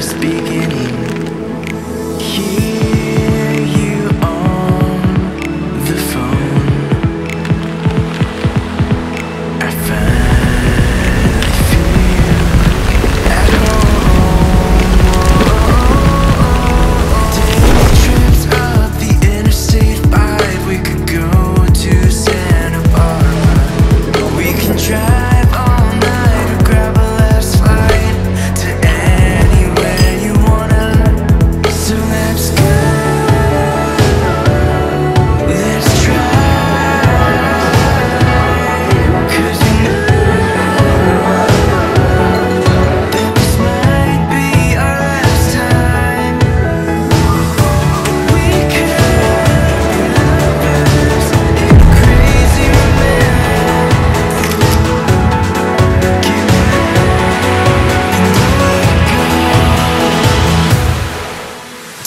first beginning.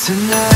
tonight.